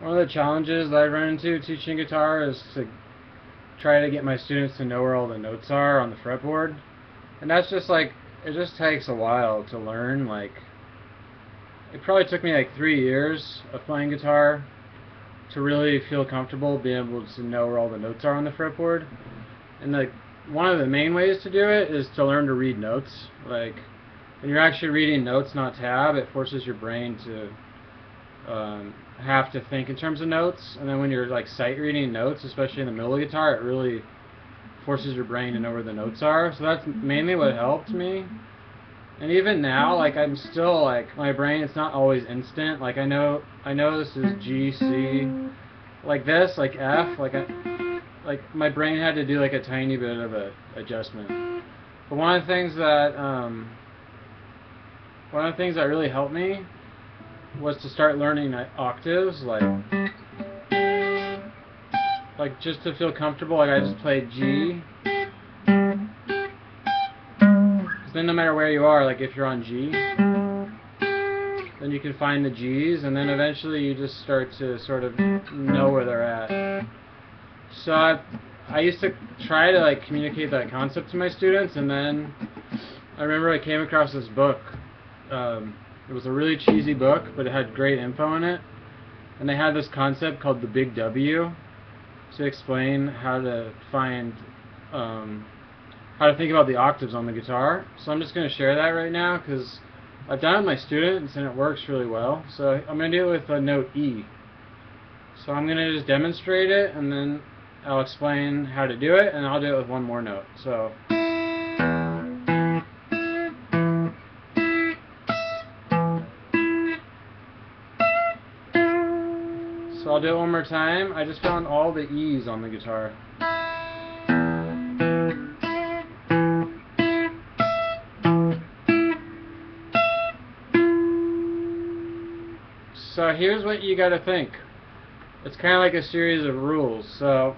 One of the challenges that I run into teaching guitar is to try to get my students to know where all the notes are on the fretboard. And that's just like, it just takes a while to learn. Like, it probably took me like three years of playing guitar to really feel comfortable being able to know where all the notes are on the fretboard. And like, one of the main ways to do it is to learn to read notes. Like, when you're actually reading notes, not tab, it forces your brain to um, have to think in terms of notes, and then when you're like sight reading notes, especially in the middle of the guitar, it really forces your brain to know where the notes are. So that's mainly what helped me. And even now, like I'm still like my brain, it's not always instant. Like I know, I know this is G C, like this, like F, like I, like my brain had to do like a tiny bit of a adjustment. But one of the things that um, one of the things that really helped me was to start learning octaves, like like just to feel comfortable. Like I just played G. then no matter where you are, like if you're on G, then you can find the G's, and then eventually you just start to sort of know where they're at. So I, I used to try to like communicate that concept to my students, and then I remember I came across this book. Um, it was a really cheesy book, but it had great info in it. And they had this concept called the Big W to explain how to find, um, how to think about the octaves on the guitar. So I'm just going to share that right now because I've done it with my students and it works really well. So I'm going to do it with a note E. So I'm going to just demonstrate it and then I'll explain how to do it and I'll do it with one more note. So. Do it one more time. I just found all the E's on the guitar. So here's what you gotta think. It's kind of like a series of rules. So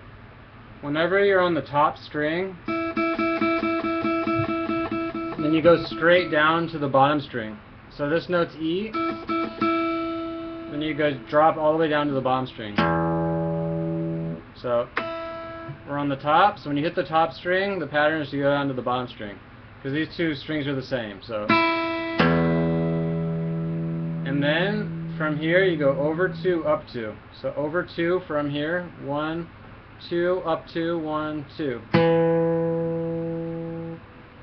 whenever you're on the top string, then you go straight down to the bottom string. So this note's E, then you guys drop all the way down to the bottom string. So we're on the top, so when you hit the top string, the pattern is to go down to the bottom string. Because these two strings are the same, so. And then from here you go over two, up two. So over two from here, one, two, up two, one, two.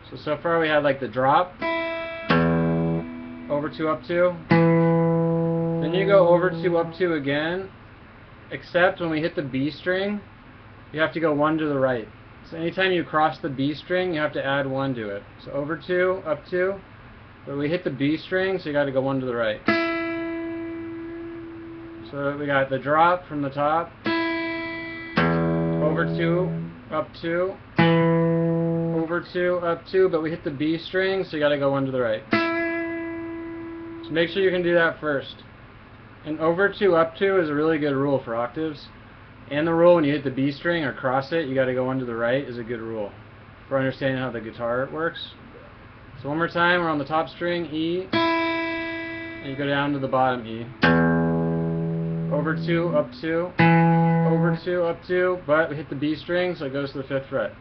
So so far we had like the drop, over two, up two. Then you go over two, up two again, except when we hit the B string, you have to go one to the right. So anytime you cross the B string, you have to add one to it. So over two, up two, but we hit the B string, so you got to go one to the right. So we got the drop from the top, over two, up two, over two, up two, but we hit the B string, so you got to go one to the right. So make sure you can do that first. And over 2, up 2 is a really good rule for octaves. And the rule when you hit the B string or cross it, you got to go one to the right is a good rule for understanding how the guitar works. So one more time, we're on the top string, E, and you go down to the bottom, E. Over 2, up 2, over 2, up 2, but we hit the B string, so it goes to the 5th fret.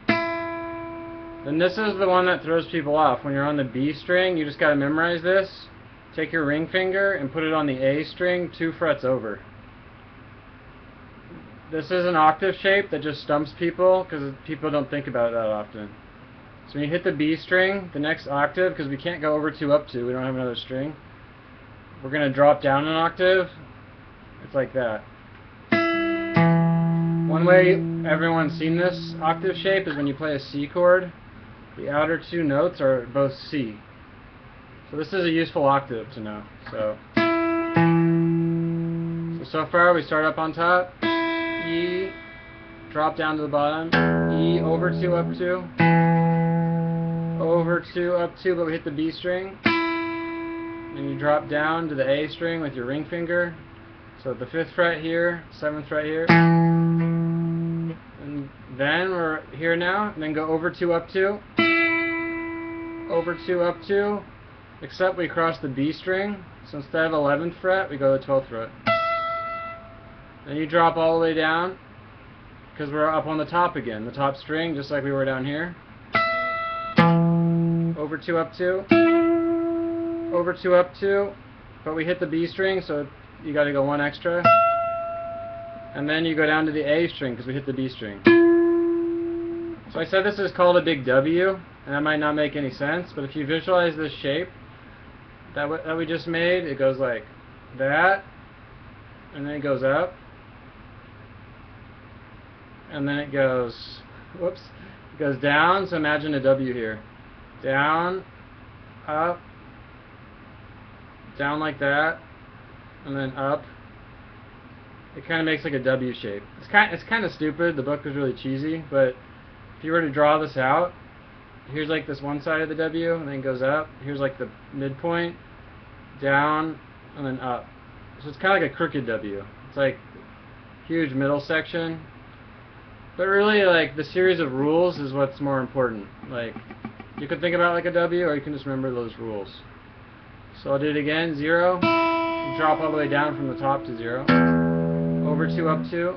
Then this is the one that throws people off. When you're on the B string, you just got to memorize this. Take your ring finger and put it on the A string two frets over. This is an octave shape that just stumps people because people don't think about it that often. So when you hit the B string, the next octave, because we can't go over two up two, we don't have another string, we're going to drop down an octave. It's like that. One way everyone's seen this octave shape is when you play a C chord, the outer two notes are both C. So this is a useful octave to know. So, so, so far we start up on top, E, drop down to the bottom, E, over 2, up 2, over 2, up 2, but we hit the B string, and you drop down to the A string with your ring finger, so the 5th fret here, 7th fret here, and then we're here now, and then go over 2, up 2, over 2, up 2, except we cross the B string, so instead of 11th fret, we go to the 12th fret. Then you drop all the way down because we're up on the top again, the top string, just like we were down here. Over two, up two. Over two, up two. But we hit the B string, so you got to go one extra. And then you go down to the A string because we hit the B string. So I said this is called a big W, and that might not make any sense, but if you visualize this shape that, that we just made, it goes like that, and then it goes up, and then it goes, whoops, it goes down, so imagine a W here. Down, up, down like that, and then up. It kind of makes like a W shape. It's kind, it's kind of stupid. The book was really cheesy, but if you were to draw this out, here's like this one side of the W, and then goes up. Here's like the midpoint, down, and then up. So it's kind of like a crooked W. It's like huge middle section, but really, like, the series of rules is what's more important. Like, you can think about like a W, or you can just remember those rules. So I'll do it again. Zero. Drop all the way down from the top to zero. Over two, up two.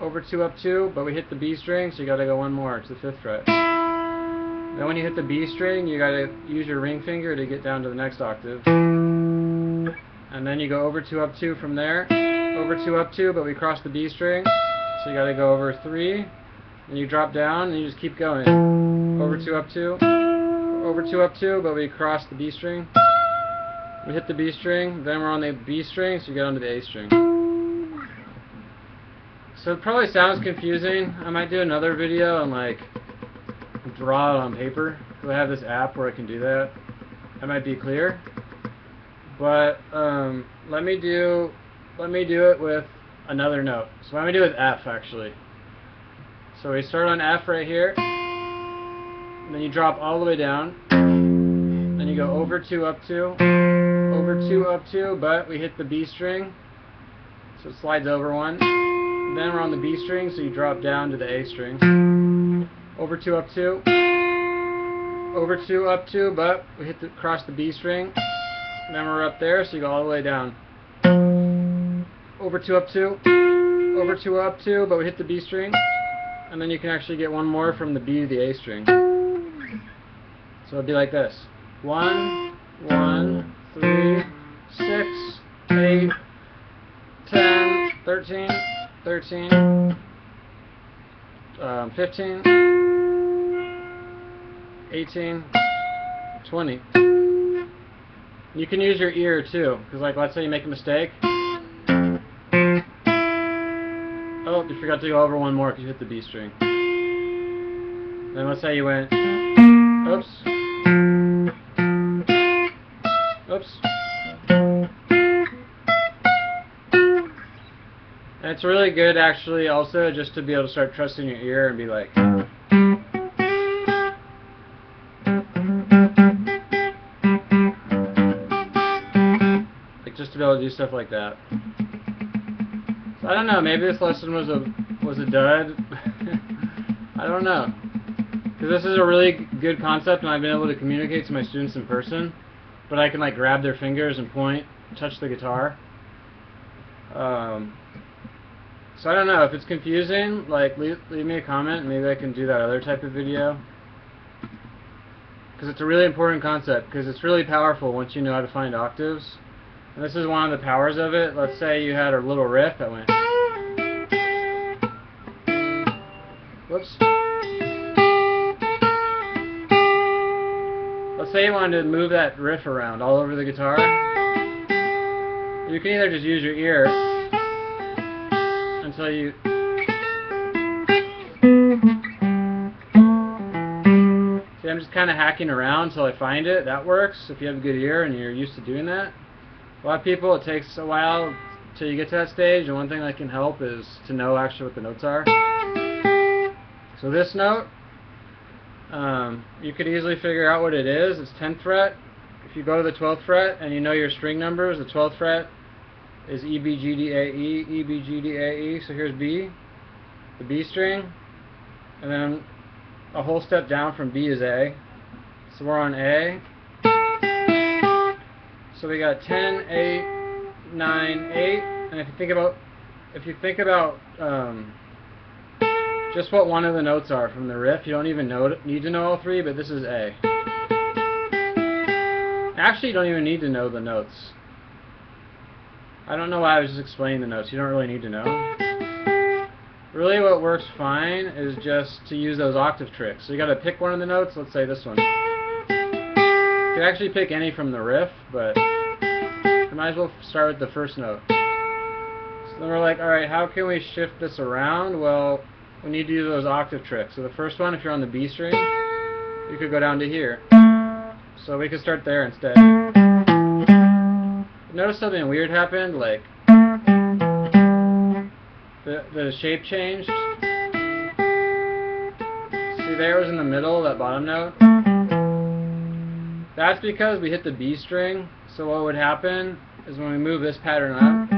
Over two, up two, but we hit the B string, so you gotta go one more to the fifth fret. Then when you hit the B string, you gotta use your ring finger to get down to the next octave. And then you go over two, up two from there. Over two, up two, but we cross the B string. So you gotta go over three, and you drop down, and you just keep going. Over two, up two, over two, up two, but we cross the B string. We hit the B string, then we're on the B string, so you get onto the A string. So it probably sounds confusing. I might do another video and like draw it on paper. Cause I have this app where I can do that. That might be clear. But um, let me do let me do it with another note. So let me do it with F actually. So we start on F right here. And then you drop all the way down. Then you go over two, up two, over two, up two, but we hit the B string. So it slides over one. Then we're on the B string, so you drop down to the A string. Over two, up two. Over two, up two, but we hit the cross the B string. Then we're up there, so you go all the way down over two up two, over two up two, but we hit the B string, and then you can actually get one more from the B to the A string. So it'd be like this: one, one, three, six, eight, ten, thirteen, thirteen, um, fifteen, eighteen, twenty. You can use your ear too, because like let's say you make a mistake. Oh, you forgot to go over one more because you hit the B string. Then let's say you went. Oops. Oops. And it's really good actually also just to be able to start trusting your ear and be like. Do stuff like that. I don't know. Maybe this lesson was a was a dud. I don't know. Because this is a really good concept, and I've been able to communicate to my students in person. But I can like grab their fingers and point, touch the guitar. Um, so I don't know if it's confusing. Like leave, leave me a comment. Maybe I can do that other type of video. Because it's a really important concept. Because it's really powerful once you know how to find octaves. And this is one of the powers of it. Let's say you had a little riff that went. Whoops. Let's say you wanted to move that riff around all over the guitar. You can either just use your ear until you See, I'm just kind of hacking around until I find it. That works if you have a good ear and you're used to doing that. A lot of people, it takes a while till you get to that stage, and one thing that can help is to know actually what the notes are. So this note, um, you could easily figure out what it is. It's 10th fret. If you go to the 12th fret and you know your string numbers, the 12th fret is E, B, G, D, A, E, E, B, G, D, A, E. So here's B, the B string, and then a whole step down from B is A. So we're on A. So we got 10, 8, 9, 8, and if you think about if you think about um, just what one of the notes are from the riff, you don't even know, need to know all three, but this is A. Actually, you don't even need to know the notes. I don't know why I was just explaining the notes. You don't really need to know. Really what works fine is just to use those octave tricks. So you gotta pick one of the notes, let's say this one. You can actually pick any from the riff, but you might as well start with the first note. So then we're like, alright, how can we shift this around? Well, we need to do those octave tricks. So the first one, if you're on the B string, you could go down to here. So we could start there instead. Notice something weird happened, like the the shape changed. See there was in the middle, that bottom note. That's because we hit the B string. So what would happen is when we move this pattern up,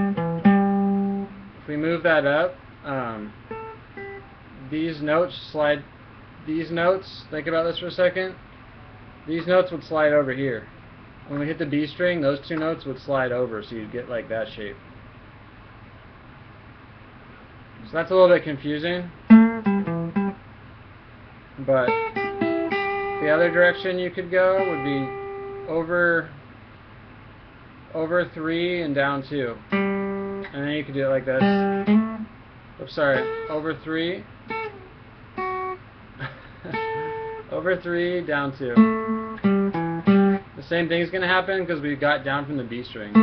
if we move that up, um, these notes slide. These notes, think about this for a second. These notes would slide over here. When we hit the B string, those two notes would slide over, so you'd get like that shape. So that's a little bit confusing. But the other direction you could go would be over over 3 and down 2. And then you could do it like this. Oops, sorry. Over 3. over 3, down 2. The same thing is going to happen because we got down from the B string.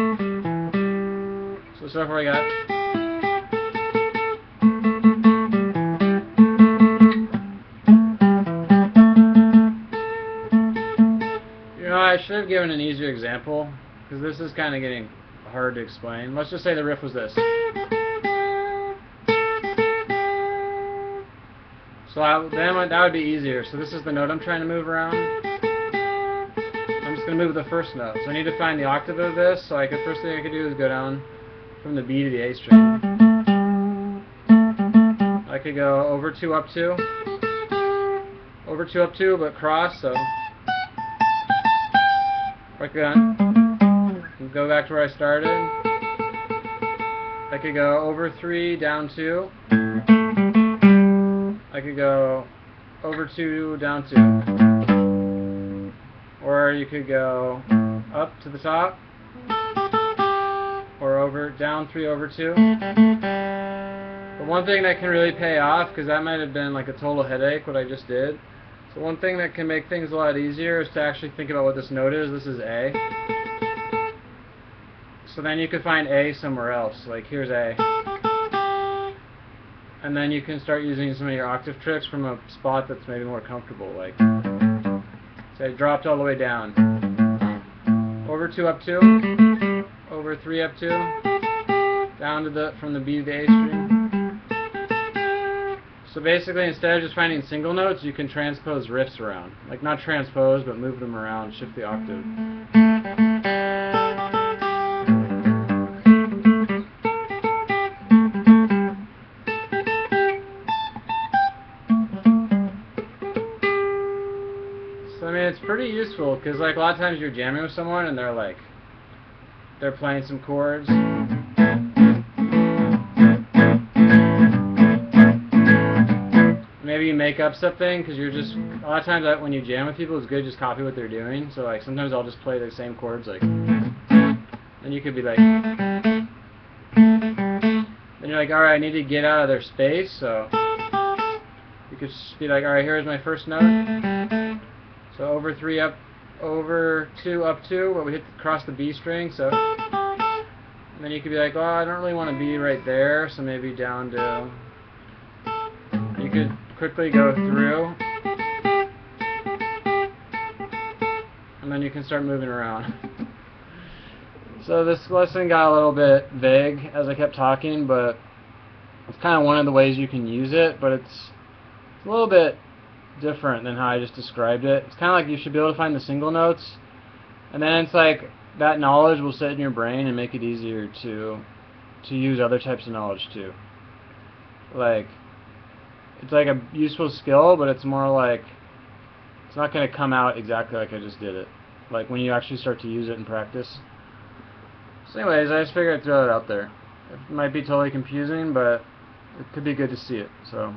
So so far we got should have given an easier example because this is kind of getting hard to explain. Let's just say the riff was this. So I, then that would be easier. So this is the note I'm trying to move around. I'm just going to move the first note. So I need to find the octave of this. So I could first thing I could do is go down from the B to the A string. I could go over two, up two, over two, up two, but cross. So like that. Mm-hmm. Go back to where I started. I could go over three, down two. I could go over two, down two. Or you could go up to the top. Or over, down three, over two. But one thing that can really pay off, because that might have been like a total headache, what I just did. So one thing that can make things a lot easier is to actually think about what this note is. This is A. So then you could find A somewhere else. Like here's A. And then you can start using some of your octave tricks from a spot that's maybe more comfortable. Like, say, dropped all the way down. Over 2, up 2. Over 3, up 2. Down to the, from the B to the A string. So basically, instead of just finding single notes, you can transpose riffs around. Like, not transpose, but move them around, shift the octave. So I mean, it's pretty useful because like a lot of times you're jamming with someone and they're like, they're playing some chords. You make up something because you're just a lot of times when you jam with people, it's good to just copy what they're doing. So like sometimes I'll just play the same chords like, and you could be like, then you're like, all right, I need to get out of their space, so you could just be like, all right, here's my first note. So over three up, over two up two, where we hit across the B string. So and then you could be like, oh, I don't really want to be right there, so maybe down to. You could quickly go through, and then you can start moving around. so this lesson got a little bit vague as I kept talking, but it's kind of one of the ways you can use it, but it's, a little bit different than how I just described it. It's kind of like you should be able to find the single notes, and then it's like that knowledge will sit in your brain and make it easier to to use other types of knowledge too. Like it's like a useful skill, but it's more like it's not going to come out exactly like I just did it. Like when you actually start to use it in practice. So anyways, I just figured I'd throw it out there. it might be totally confusing, but it could be good to see it. So.